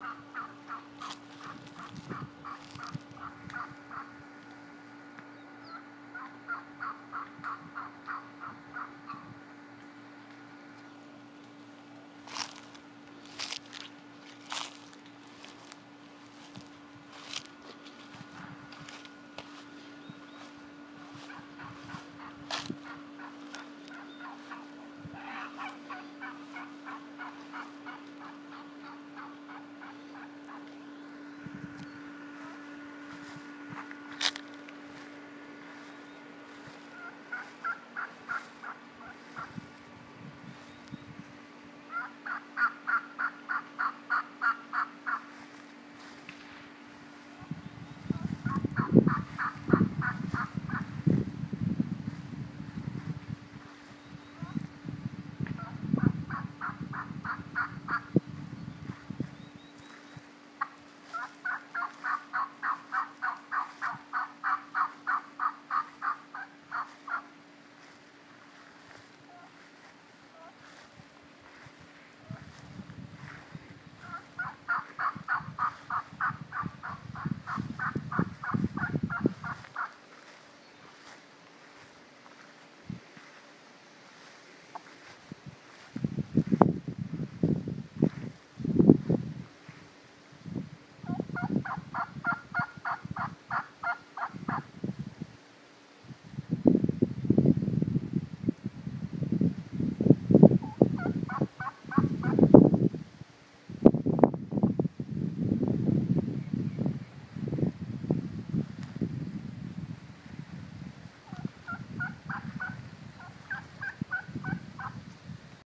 you